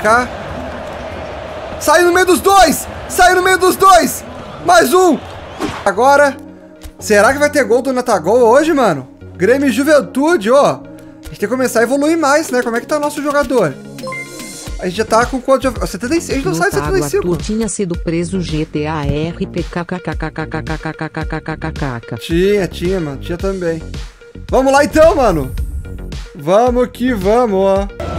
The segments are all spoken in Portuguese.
cá. Sai no meio dos dois! Sai no meio dos dois! Mais um! Agora, será que vai ter gol do Natagol hoje, mano? Grêmio e Juventude, ó. A gente tem que começar a evoluir mais, né? Como é que tá o nosso jogador? A gente já tá com quanto? 76, a gente não sai 75. Tu tinha sido preso GTA RPKKKKKKKKKKKKKKKK.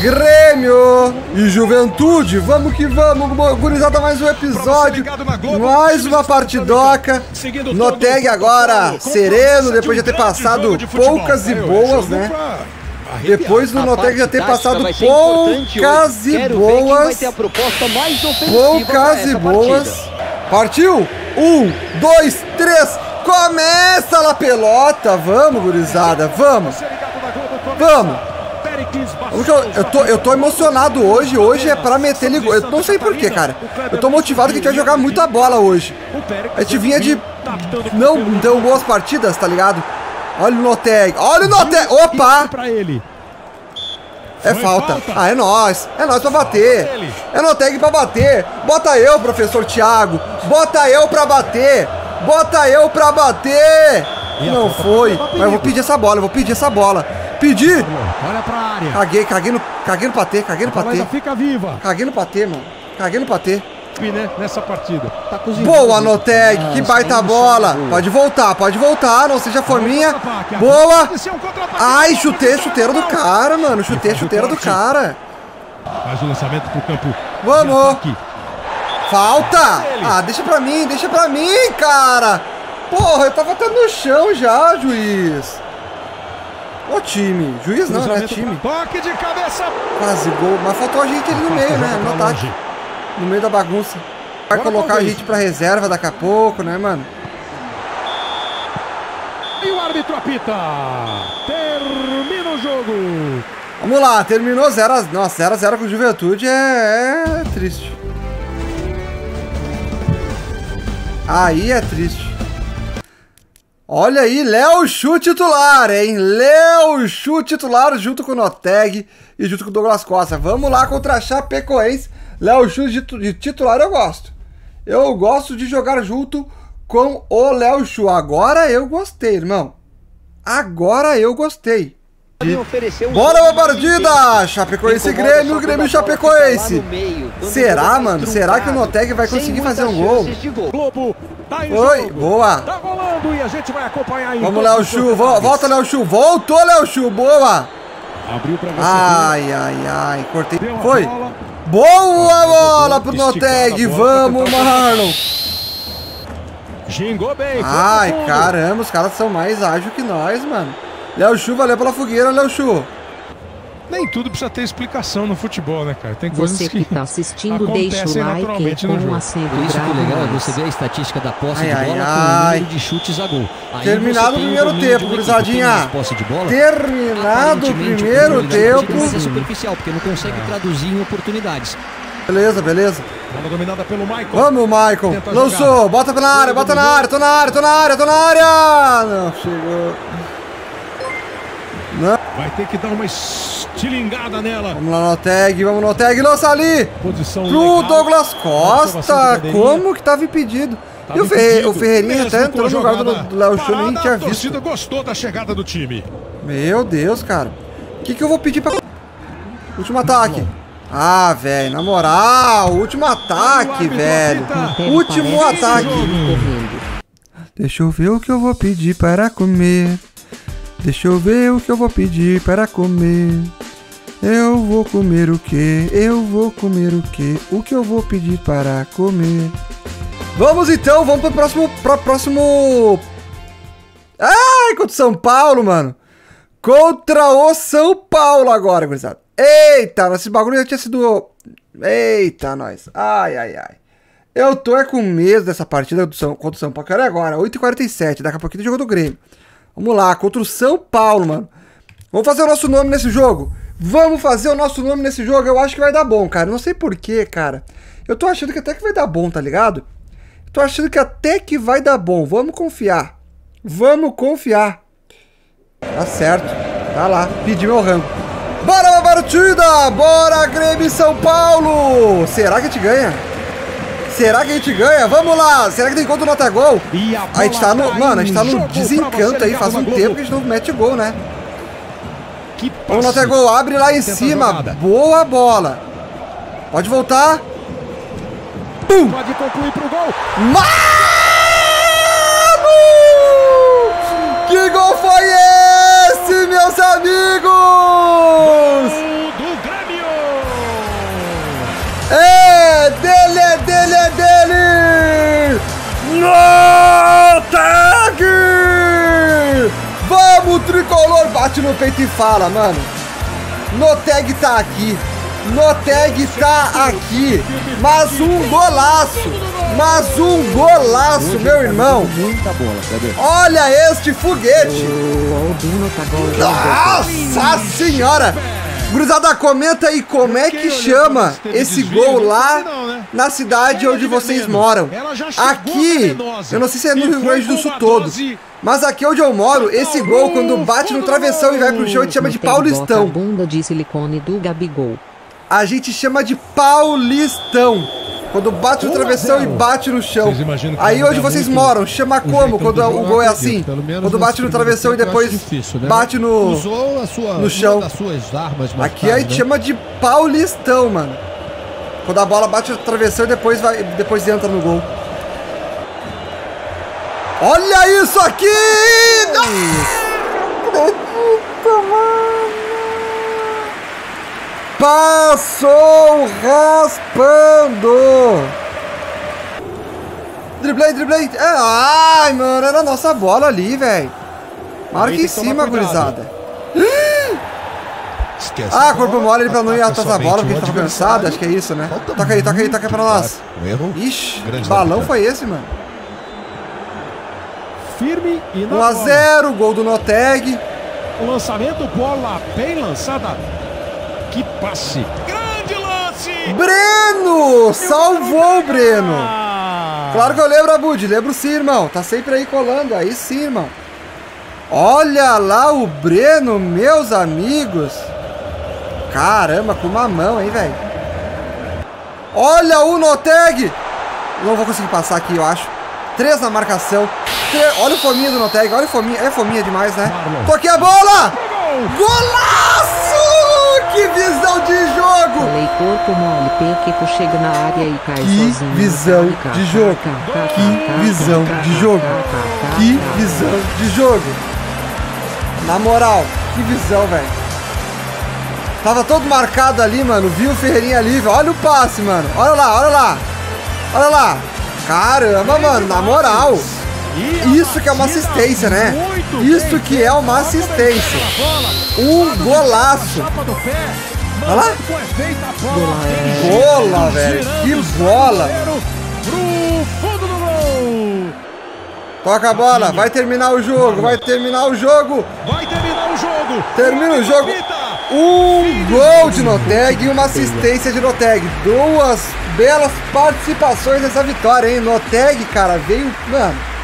Grêmio e Juventude, vamos que vamos, gurizada, mais um episódio, mais uma partidoca, Noteg agora sereno, depois de ter passado poucas e boas, né? Depois do Noteg já ter passado poucas e boas, poucas e boas, partiu, um, dois, três, começa a pelota, vamos gurizada, vamos, vamos. Eu tô, eu tô emocionado hoje. Hoje é pra meter ele. Eu não sei porquê, cara. Eu tô motivado que a gente vai jogar muita bola hoje. A gente vinha de. Não deu boas partidas, tá ligado? Olha o Noteg. Olha o Noteg. Opa! É falta. Ah, é nós. É nós pra bater. É Noteg pra bater. Bota eu, professor Thiago. Bota eu pra bater. Bota eu pra bater. Não foi. Mas eu vou pedir essa bola. Eu vou pedir essa bola. Pedir. Olha pra área. Caguei, caguei no, caguei no patê, caguei no patê. fica viva. Caguei no patê, mano. Caguei no patê. Né, nessa partida. Tá Boa, Noteg, que baita bola. Pode voltar, pode voltar, não seja forminha. Boa. Ai, chutei, chuteiro do cara, mano. Chutei, chuteiro do cara. Faz o lançamento pro campo. Vamos. Falta. Ah, deixa pra mim, deixa pra mim, cara. Porra, eu tava até no chão já, juiz. Ô time, juiz não, né? Time. Toque de cabeça. Quase gol, mas faltou a gente ali no meio, né? No ataque. No meio da bagunça. Vai colocar a gente pra reserva daqui a pouco, né, mano? E o árbitro apita. Termina o jogo. Vamos lá, terminou 0 a 0. Nossa, 0 a 0 com Juventude é... é triste. Aí é triste. Olha aí, Léo Chu titular, hein? Léo Chu titular junto com o Noteg e junto com o Douglas Costa. Vamos lá contra a Chapecoense. Léo Chu de titular eu gosto. Eu gosto de jogar junto com o Léo Chu. Agora eu gostei, irmão. Agora eu gostei. Bora uma partida! Chapecoense Grêmio, Grêmio Chapecoense. Será, mano? Será que o Noteg vai conseguir fazer um gol? Globo, tá Oi, boa. Tá rolando e a gente vai acompanhar aí. Vamos, Léo Chu. Volta, Léo Chu. Voltou, Léo Chu. Boa. Abriu pra você. Ai, ai, ai. Cortei. Foi. Boa bola pro Noteg. Vamos, Marlon. Gingou bem. Ai, caramba. Os caras são mais ágeis que nós, mano. Léo Chu, valeu pela fogueira, Léo Chu. Nem tudo precisa ter explicação no futebol, né, cara? Tem coisas você que, que tá assistindo, deixa o like com um aceno Por isso que legal é você ver a estatística da posse ai, de bola ai, com o número de chutes a gol. Aí Terminado o primeiro tempo, gurizadinha. Terminado o primeiro tempo. Ser superficial, porque não consegue traduzir em oportunidades. Beleza, beleza. Bola dominada pelo Michael. Vamos, Michael. Lançou, bota na área, bota na área, tô na área, tô na área, tô na área. Não, chegou. Não. Vai ter que dar uma estilingada nela. Vamos lá no tag, vamos no tag, lança ali. Posição Pro legal. Douglas Costa. Como que tava impedido? Tava e o, Ferre o Ferreirinha até entrou no lugar do Léo Chu, nem tinha visto. A torcida gostou da chegada do time. Meu Deus, cara. O que, que eu vou pedir pra... Último ataque. Ah, velho, na moral, último ataque, velho. Último ataque. Deixa eu ver o que eu vou pedir para comer. Deixa eu ver o que eu vou pedir para comer. Eu vou comer o que? Eu vou comer o que? O que eu vou pedir para comer? Vamos então, vamos pro próximo. Pro próximo. Ai, contra o São Paulo, mano. Contra o São Paulo agora, gurizada. Eita, esse bagulho já tinha sido. Eita, nós. Ai, ai, ai. Eu tô é com medo dessa partida do São, contra o São Paulo. Cara, é agora, 8h47. Daqui a pouquinho tem jogo do Grêmio. Vamos lá, contra o São Paulo, mano. Vamos fazer o nosso nome nesse jogo. Vamos fazer o nosso nome nesse jogo. Eu acho que vai dar bom, cara. Não sei porquê, cara. Eu tô achando que até que vai dar bom, tá ligado? Tô achando que até que vai dar bom. Vamos confiar. Vamos confiar. Tá certo. Tá lá. Pedi meu rango. Bora, partida! Bora, São Paulo! Será que a gente ganha? Será que a gente ganha? Vamos lá! Será que tem conta no até gol? A, a gente tá no. Mano, a gente tá no desencanto aí. Faz um tempo que a gente não mete gol, né? Vamos no até gol. Abre lá em cima. Boa bola. Pode voltar. Pum! Pode concluir pro gol. Mano! Que gol foi esse, meus amigos? É dele, é dele, é dele! No tag! Vamos, tricolor! Bate no peito e fala, mano. No tag tá aqui. No tag tá aqui. Mas um golaço. Mas um golaço, meu irmão. Olha este foguete. Nossa senhora! Gurizada, comenta aí como é que chama esse gol lá na cidade onde vocês moram. Aqui, eu não sei se é no Rio Grande do Sul todo, mas aqui onde eu moro, esse gol, quando bate no travessão e vai pro chão, a gente chama de Paulistão. bunda de silicone do Gabigol. A gente chama de Paulistão. Quando bate no travessão e bate no chão. Aí dar vocês moram, chama como quando do o gol, é assim? Quando bate no travessão e depois né? bate no. Usou a sua, no chão. Aqui a gente né? chama de Paulistão, mano. Quando a bola bate no travessão e depois, vai, depois entra no gol. Olha isso aqui! Passou raspando! Driblei, driblei. É, ai, mano, era a nossa bola ali, velho. Marca Aí em cima, gurizada. Esquece Ah, a corpo mole ele pra não ir atrás da bola, porque ele tava adversário. cansado, acho que é isso, né? Falta Toca aí, toca aí, toca pra nós. Um erro. Ixi, Grande balão foi esse, mano? Firme e na 1x0, gol do Noteg. O lançamento, bola bem lançada. Que passe. Grande lance. Breno! Salvou o Breno! Ah. Claro que eu lembro, Abud, lembro sim, irmão. Tá sempre aí colando, aí sim, irmão. Olha lá o Breno, meus amigos. Caramba, com uma mão, hein, velho. Olha o Noteg. Não vou conseguir passar aqui, eu acho. Três na marcação. Tre- Olha o fominha do Noteg, olha o fominha. É fominha demais, né? Toquei a bola! Gol. Golaço! Que visão de jogo! Falei corpo mole, que tu chega na área e cai Que sozinho. visão de jogo. Que visão de jogo. Que visão de jogo. Na moral, que visão, velho. Tava todo marcado ali, mano. Viu o Ferreirinha ali, velho. Olha o passe, mano. Olha lá, olha lá. Olha lá. Caramba, mano, na moral. Isso que é uma assistência, né? Isso que é uma assistência. Um golaço. Olha lá. Bola. Velho. Que bola. Toca a bola. Vai terminar o jogo. Vai terminar o jogo. Vai terminar o jogo. Termina o jogo. Um gol de Noteg e uma assistência de Noteg. Duas belas participações nessa vitória, hein? Noteg, cara, veio. Mano.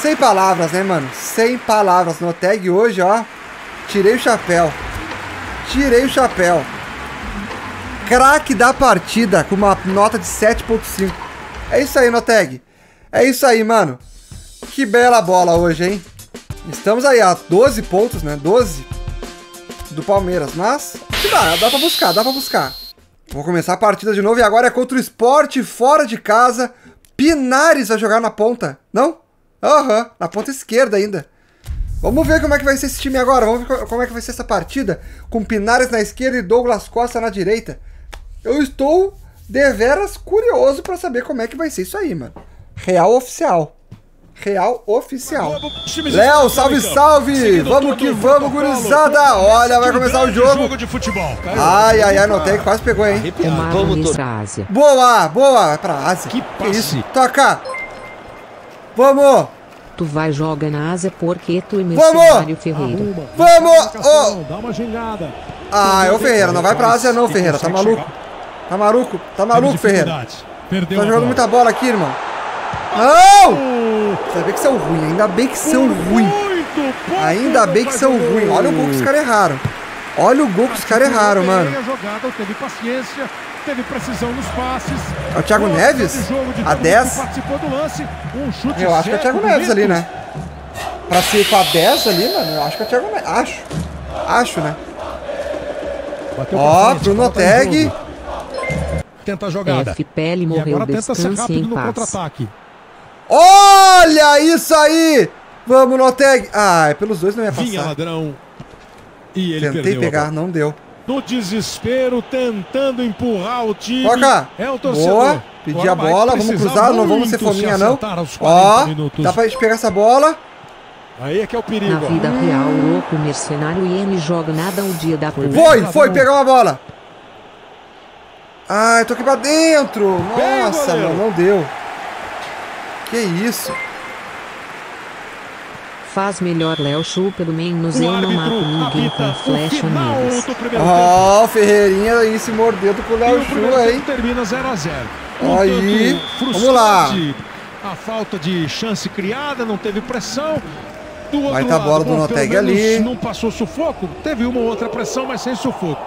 Sem palavras, né, mano? Sem palavras. Noteg hoje, ó. Tirei o chapéu. Tirei o chapéu. Craque da partida com uma nota de 7.5. É isso aí, Noteg. É isso aí, mano. Que bela bola hoje, hein? Estamos aí a 12 pontos, né? 12 do Palmeiras, mas dá, dá pra buscar, dá pra buscar. Vou começar a partida de novo e agora é contra o Sport fora de casa. Pinares vai jogar na ponta, não? Aham, na ponta esquerda ainda. Vamos ver como é que vai ser esse time agora, vamos ver co- como é que vai ser essa partida com Pinares na esquerda e Douglas Costa na direita. Eu estou deveras curioso pra saber como é que vai ser isso aí, mano. Real oficial. Real oficial. Léo, salve, salve! Vamos que vamos, gurizada! Olha, vai começar o jogo. Jogo de futebol. Ai, ai, ai, notei, quase pegou, hein? Estrázia. Boa, boa, vai pra Ásia. Que passe. isso? Toca! Vamos! Tu vai jogar na Ásia porque tu Vamos! mercenário Ferreira. Vamos! Ô! Dá uma gingada. Ah, é o Ferreira, não vai pra Ásia não, Ferreira, tá maluco? Tá maluco? Tá maluco, Ferreira? Perdeu Tá jogando muita bola aqui, irmão. Não! Ainda bem que são ruins, ainda bem que são ruins. Ainda bem que são ruins. Olha o gol que os caras erraram. Olha o gol que os caras erraram, mano. Teve precisão nos passes. É o Thiago Neves? de jogo de A todo mundo 10? que Participou do lance. Um chute Eu acho que é o Thiago Neves ali, né? Pra ser com a 10 ali, mano, eu acho que é o Thiago Neves. Acho. Acho, né? Bateu Ó, frente, Bruno jogo. Tenta a jogada. F. Pele E morreu, agora tenta ser rápido em no contra-ataque. Olha isso aí! Vamos, Noteg. Ah, é pelos dois não ia Vinha passar. ladrão. E ele Tentei perdeu pegar, não deu. No desespero, tentando empurrar o time. Toca! É o torcedor. Boa! Pedir a bola, vamos cruzar, não vamos ser muito se fominha não. acertar aos 40 Ó, minutos. dá pra gente pegar essa bola. Aí é que é o perigo. Na ó. vida real, o louco mercenário e ele joga nada o dia da bem. Foi, foi, pegar uma bola. Ai, tô aqui pra dentro. Bem, Nossa, goleiro. mano, não deu. Que isso? Faz melhor Léo Chu, pelo menos O eu não mato ninguém com flecha neles. do primeiro tempo. Ó, o Ferreirinha aí se mordendo com o Léo Chu tempo termina 0 a 0 Aí, vamos lá. A falta de chance criada, não teve pressão. Do Vai tá a bola do Noteg ali. Não passou sufoco. Teve uma ou outra pressão, mas sem sufoco.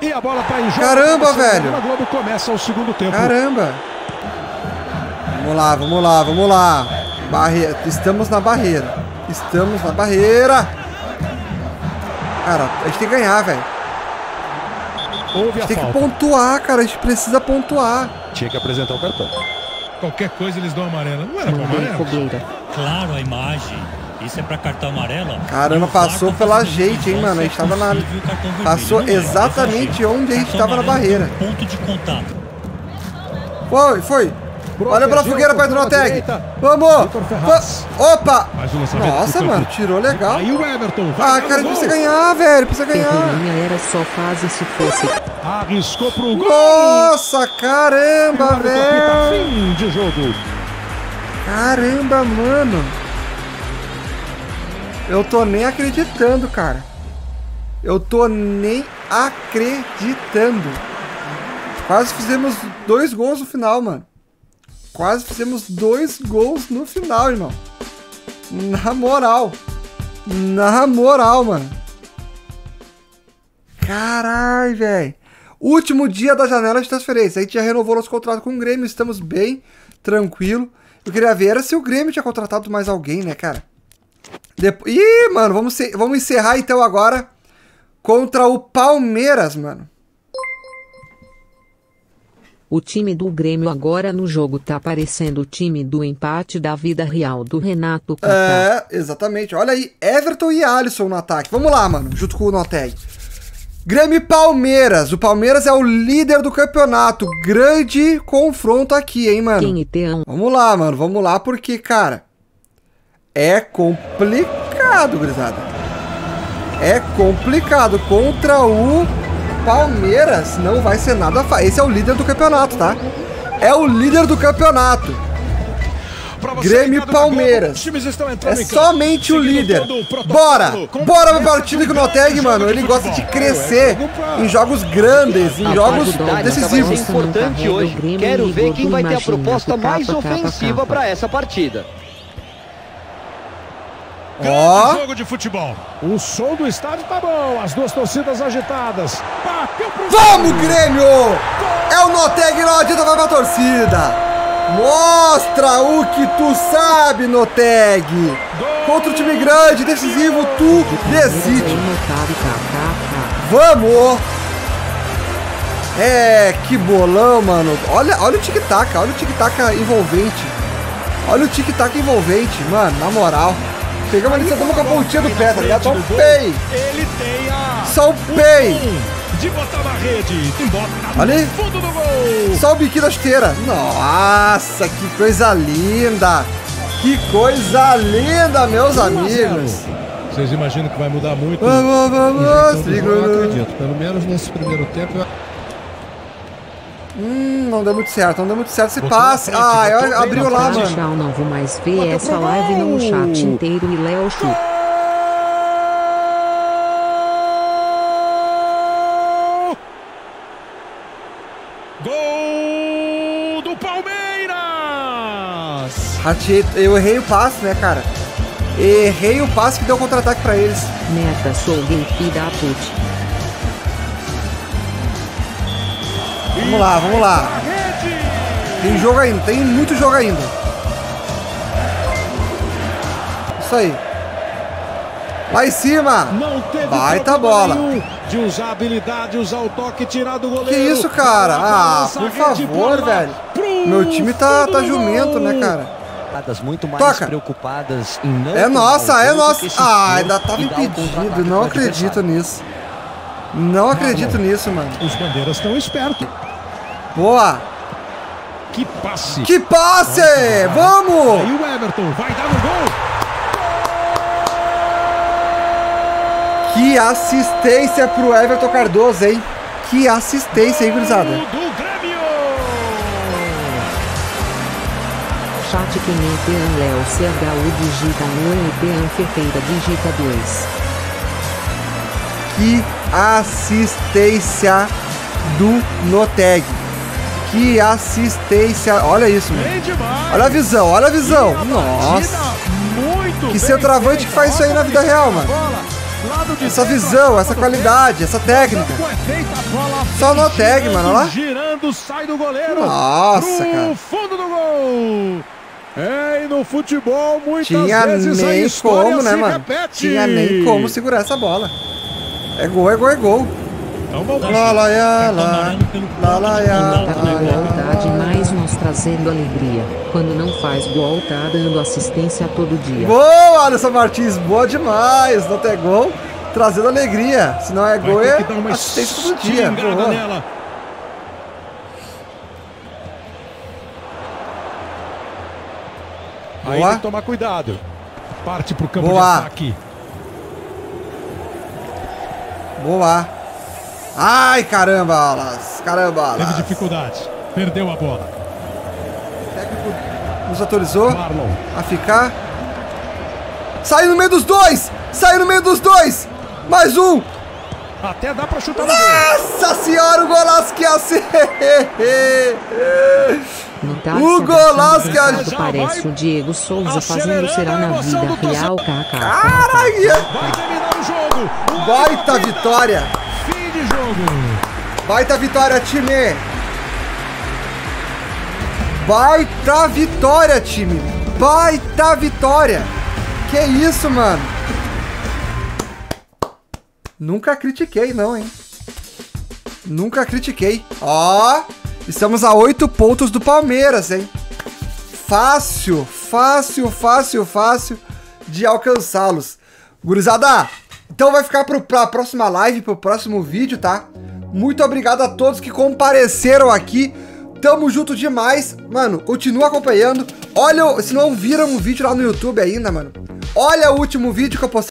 E a bola tá em jogo. Caramba, velho. A Globo começa o segundo tempo. Caramba. Vamos lá, vamos lá, vamos lá. Barreira. Estamos na barreira. Estamos na barreira. Cara, a gente tem que ganhar, velho. A a gente tem que pontuar, cara. A gente precisa pontuar. Tinha que apresentar o cartão. Qualquer coisa eles dão amarela. Não era pra fogueira. Claro, a imagem. Isso é pra cartão amarelo. Caramba, passou tá pela gente, hein, mano? A gente tava na-. Passou é, exatamente exagero. onde a gente Cartão tava na amarelo barreira. Ponto de contato. Foi, foi. Olha pela fogueira perto do pela Noteg. direita. Vamos. Opa. Nossa, mano, tirou legal. Aí o Everton. Ah, cara, precisa ganhar, velho. Precisa ganhar. Ferreirinha era só fase se fosse. Arriscou pro gol. Nossa, caramba, apita velho. Fim de jogo. Caramba, mano. Eu tô nem acreditando, cara. Eu tô nem acreditando. Quase fizemos dois gols no final, mano. Quase fizemos dois gols no final, irmão. Na moral. Na moral, mano. Caralho, velho. Último dia da janela de transferência. A gente já renovou nosso contrato com o Grêmio. Estamos bem, tranquilo. Eu queria ver era se o Grêmio tinha contratado mais alguém, né, cara? Depo... Ih, mano, vamos, vamos encerrar então agora contra o Palmeiras, mano. O time do Grêmio agora no jogo tá parecendo o time do empate da vida real do Renato Kaká. É, exatamente. Olha aí, Everton e Alisson no ataque. Vamos lá, mano, junto com o Noteg. Grêmio e Palmeiras. O Palmeiras é o líder do campeonato. Grande confronto aqui, hein, mano. Quem Iteão? Vamos lá, mano, vamos lá, porque, cara, é complicado, gurizada. É complicado. Contra o Palmeiras não vai ser nada fácil. Esse é o líder do campeonato, tá? É o líder do campeonato. Grêmio e Palmeiras. os times estão entrando É somente o líder. o Bora! Bora pra essa partida que o Noteg, jogo mano. Ele gosta de crescer É jogo pra- em jogos grandes, em jogos decisivos. vai importante hoje. Quero ver quem vai ter a proposta mais ofensiva para essa partida. Grande Ó. jogo de futebol. O som do estádio tá bom, as duas torcidas agitadas. Vamos, Grêmio! É o Noteg, não adianta vai pra torcida. Mostra o que tu sabe, Noteg. Contra o time grande, decisivo, tu decide. Vamos! É, que bolão, mano. Olha, olha o tic-tac, olha o tic-tac envolvente. Olha o tic-tac envolvente, mano, na moral. Pegamos ali, só com a pontinha do pé, tá ligado? Só o pei. Só o pei. De botar na rede. E bota Olha aí. no fundo do gol. Só o biquinho da chuteira. Nossa, que coisa linda. Que coisa linda, meus amigos. Vocês imaginam que vai mudar muito? Vamos, vamos, Eu Trigolo. acredito. Pelo menos nesse primeiro tempo. eu- Hum, não deu muito certo, não deu muito certo esse passe. Ah, abriu lá, mano. Tchau, não vou mais ver essa live no chat inteiro e Léo Chu. Gol do Palmeiras! Ratei, eu errei o passe, né, cara? Errei o passe que deu contra-ataque pra eles. Meta sou gay da put. Vamos lá, vamos lá. Tem jogo ainda, tem muito jogo ainda. Isso aí. Lá em cima. Não teve Baita bola. nenhum De usar a habilidade, usar o toque, tirar do goleiro. Que isso, cara? Ah, por favor, velho. Meu time tá, tá jumento, né, cara? muito mais Toca. preocupadas em não É nossa, é nossa. Ah, ainda tava impedido. Não acredito nisso. Não acredito nisso, mano. Os bandeiras estão espertos. Boa. Que passe. Que passe! Aí Vamos! o Everton vai dar no gol. Que assistência pro Everton Cardoso, hein? Que assistência, hein, gurizada? Do Grêmio. Chat que Pean Léo CHU digita no e Pean Ferreira digita 2. Que assistência do Noteg. Que assistência. Olha isso, mano. Olha a visão, olha a visão. Nossa. Que centroavante que faz isso aí na vida real, mano. Essa visão, essa qualidade, essa técnica. Só no tag, mano, olha lá. Girando, sai do goleiro. Nossa, cara. fundo do gol. É, e no futebol muitas Tinha nem como, né, mano? repete. Tinha nem como segurar essa bola. É gol, é gol, é gol. Time. Tá com igualdade, mas nós trazendo alegria. Quando não faz gol, tá dando assistência todo dia. Boa, Alisson Martins. Boa demais. Não tem gol. Trazendo alegria. Se não é Vai gol, é assistência todo dia. Boa. nela. Aí Boa. tem que tomar cuidado. Parte pro campo Boa. de ataque. Boa. Ai, caramba, Alas. Caramba, Teve Alas. dificuldades. Perdeu a bola. O técnico nos autorizou Marlon. a ficar. Sai no meio dos dois! Sai no meio dos dois! Mais um! Até dá pra chutar no gol. Nossa senhora, o golaço que ia ser! No tá O golaço que a abraçando gente- Parece o Diego Souza fazendo será na vida real, kkk. Caralho! Vai terminar o jogo. Baita vitória! Baita vitória, time! Baita vitória, time! Baita vitória! Que isso, mano? Nunca critiquei, não, hein? Nunca critiquei. Ó, estamos a oito pontos do Palmeiras, hein? Fácil, fácil, fácil, fácil de alcançá-los. Gurizada, então vai ficar pro, pra próxima live, pro próximo vídeo, tá? Muito obrigado a todos que compareceram aqui. Tamo junto demais. Mano, continua acompanhando. Olha, o- se não viram o vídeo lá no YouTube ainda, mano. Olha o último vídeo que eu postei.